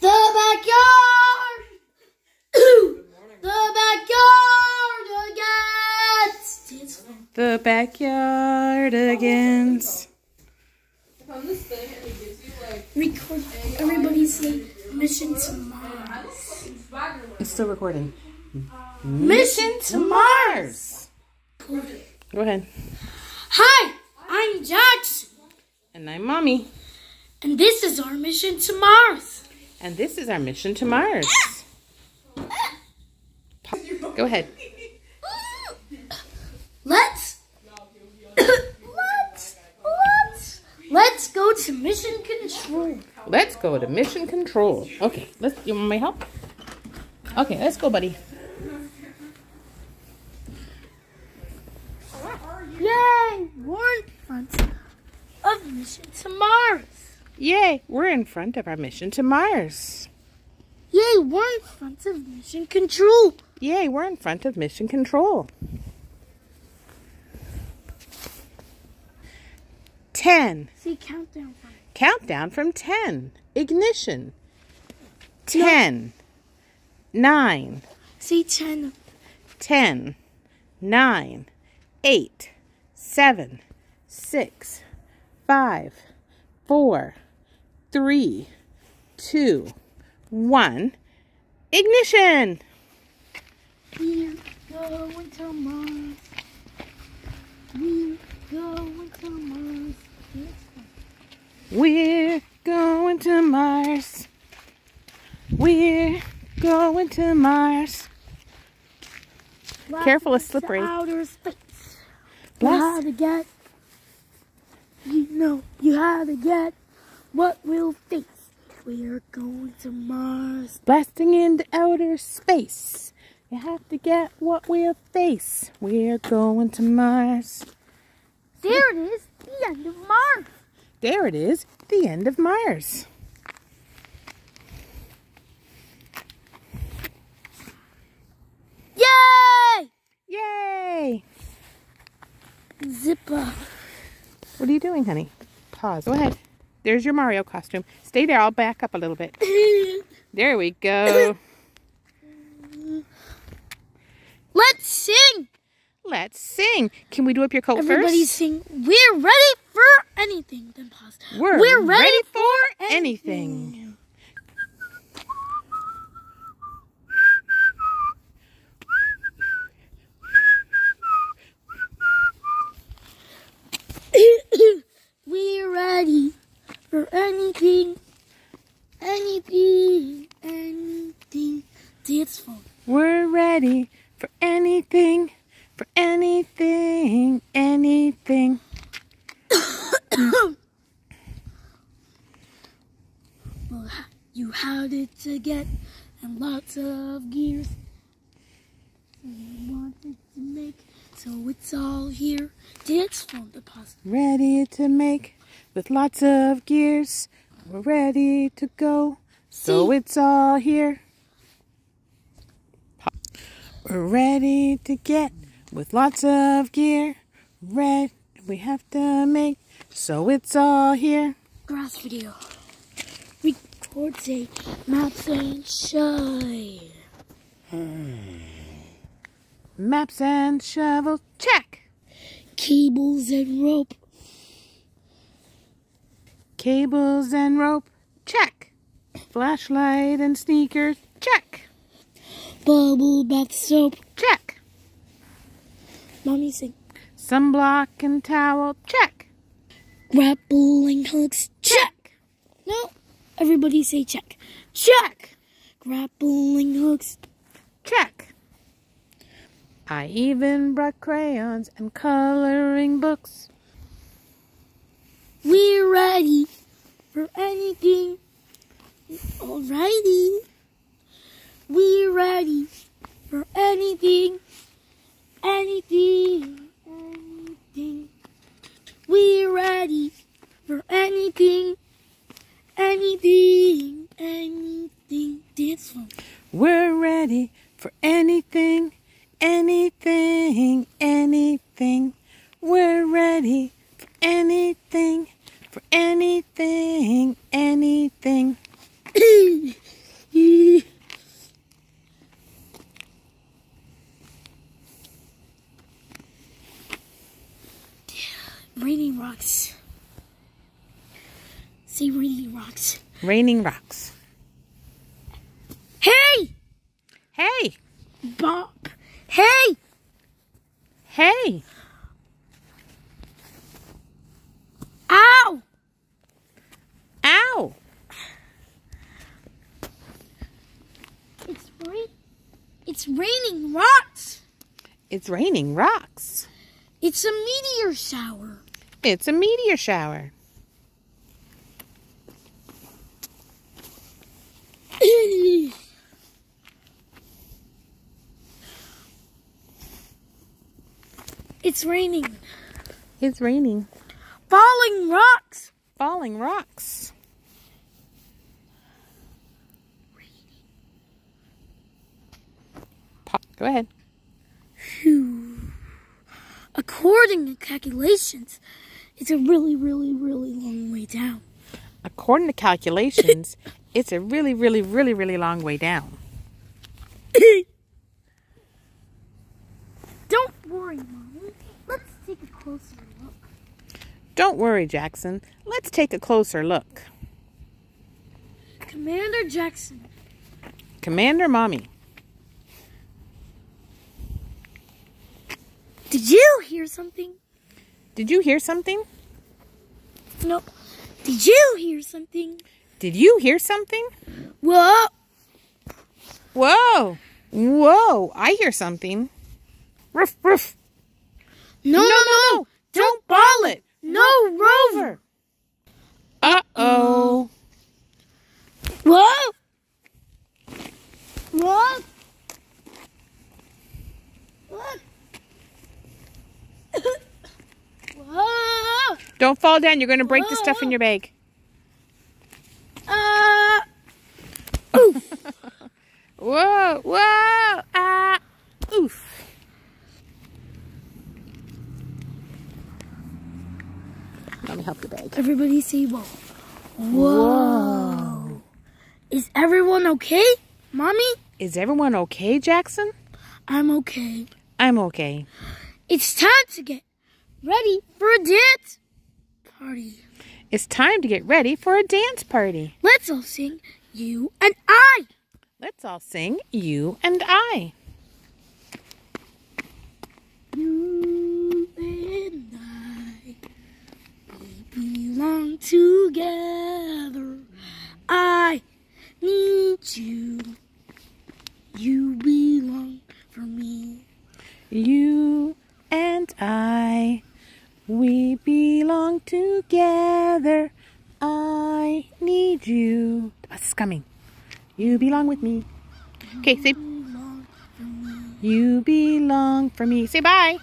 The backyard. the backyard against. The Backyardigans. record. Everybody say mission to Mars. It's still recording. Mission to Mars. Go ahead. Hi, I'm Jackson, And I'm Mommy. and this is our mission to Mars. And this is our mission to Mars. Go ahead. Let's let's let's let's go to mission control. Let's go to mission control. Okay, let's you want my help? Okay, let's go, buddy. Yay! In front of mission to Mars. Yay, we're in front of our mission to Mars. Yay! We're in front of mission control. Yay, we're in front of mission control. 10. See countdown from Countdown from 10. Ignition. 10. 9. See ten. 10. 9. 8. 7. 6. 5. 4. 3. 2. 1. Ignition! We're going to Mars. We're going to Mars. We're going to Mars. We're going to Mars. Careful, it's slippery. Outer space. You had to get. You know, you had to get what we'll face. We're going to Mars. Blasting into outer space. You have to get what we'll face. We're going to Mars. There it is, the end of Mars. There it is, the end of Mars. Yay! Yay! Zipper. What are you doing, honey? Pause. Go ahead. There's your Mario costume. Stay there. I'll back up a little bit. There we go. Let's sing. Let's sing. Can we do up your coat Everybody first? sing. We're ready for anything. Then pause. We're, We're ready, ready for anything. We're ready for anything, anything, anything. Dance phone. We're ready for anything, for anything, anything. Well, you had it to get and lots of gears. You wanted to make, so it's all here. Dance phone deposit. Ready to make with lots of gears. We're ready to go. So it's all here. We're ready to get with lots of gear. Red we have to make. So it's all here. Grass video. records a maps and shy. Hmm. Maps and shovel. Check. Cables and rope. Cables and rope. Check. Flashlight and sneakers. Check. Bubble bath soap. Check. Mommy sing. Sunblock and towel. Check. Grappling hooks. Check. No. Everybody say check. Check. Grappling hooks. Check. I even brought crayons and coloring books. We're ready for anything. Alrighty. We're ready for anything. Anything. Anything. We're ready for anything. Anything. Anything. Dance phone. We're ready for anything, anything. We're ready for anything, for anything, anything. Raining rocks. Hey, Hey, Bop! Hey, hey, ow. ow. It's rain. It's raining rocks. It's raining rocks. It's a meteor shower. It's a meteor shower. It's raining. It's raining. Falling rocks. Falling rocks. Pop, go ahead. Phew. According to calculations, it's a really, really, really long way down. According to calculations, it's a really, really, really, really long way down. Don't worry, Mommy. Take a closer look. Don't worry, Jackson. Let's take a closer look. Commander Jackson, Commander Mommy, did you hear something? did you hear something? No. Did you hear something? Did you hear something? Whoa! Whoa! Whoa! I hear something. Ruff, ruff. No, no! Don't ball it! No, Rover! Uh oh. Whoa! Whoa! Look! Whoa! Don't fall down. You're going to break the stuff in your bag. Uh, Oof. Whoa! Whoa! Ah! oof. Let me help your bag. everybody say whoa. Whoa. Is everyone okay? Mommy? Is everyone okay, Jackson? I'm okay. I'm okay. It's time to get ready for a dance party. It's time to get ready for a dance party. Let's all sing you and I. Let's all sing You and I. You and I, we belong together. I need you. You belong for me. You and I, we belong together. I need you. The bus is coming. You belong with me. Okay, say Belong for me. you belong for me. Say bye.